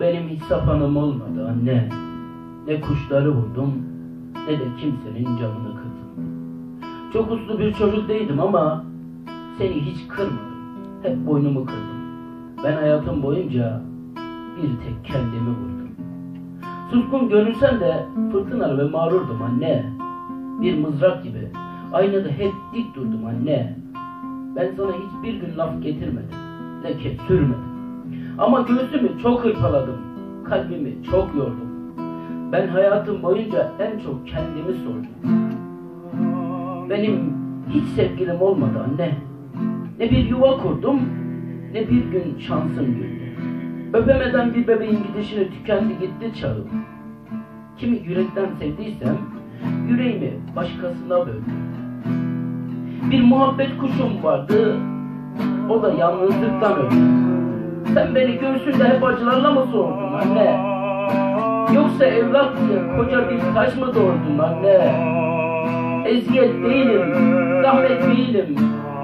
Benim hiç sapanım olmadı anne. Ne kuşları vurdum ne de kimsenin camını kırdım. Çok uslu bir çocuk değildim ama seni hiç kırmadım. Hep boynumu kırdım. Ben hayatım boyunca bir tek kendimi vurdum. Suskun görünsen de fırtınalı ve mağrurdum anne. Bir mızrak gibi aynada hep dik durdum anne. Ben sana hiçbir gün laf getirmedim. Leke sürmedim. Ama göğsümü çok hırpaladım. Kalbimi çok yordum. Ben hayatım boyunca en çok kendimi sordum. Benim hiç sevgilim olmadı anne. Ne bir yuva kurdum, ne bir gün şansım güldü. Öpemeden bir bebeğin gidişine tükendi gitti çağım. Kimi yürekten sevdiysem, yüreğimi başkasına böldüm. Bir muhabbet kuşum vardı, o da yalnızlıktan öldü. Sen beni göğsünde hep acılarla mı sordun anne? Yoksa evlat diye koca bir taş mı doğurdun anne? Eziyet değilim, zahmet değilim,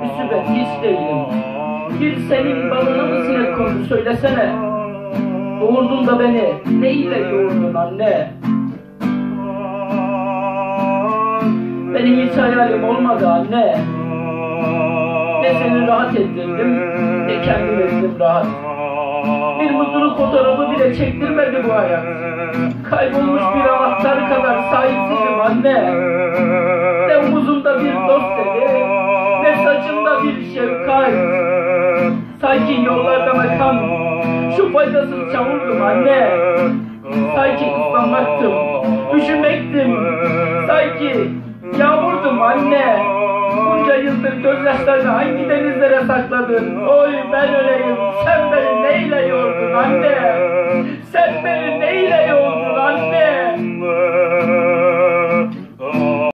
müsibet hiç değilim. Bir senin balını mı sinek kondu söylesene. Doğurdun da beni, ne ile yoğurdun anne? Benim hiç hayalim olmadı anne. Ne seni rahat ettirdim, ne kendim ettim rahat. Bir mutluluk fotoğrafı bile çektirmedi bu hayat. Kaybolmuş bir anahtar kadar sahipsizim anne. Ne omuzumda bir dost dedi, ne saçımda bir şefkat. Sanki yollardan akan şu faydasız çamurdum anne. Sanki ıslanmaktım, üşümektim. Gözyaşlarını hangi denizlere sakladın? Oy ben öleyim, sen benim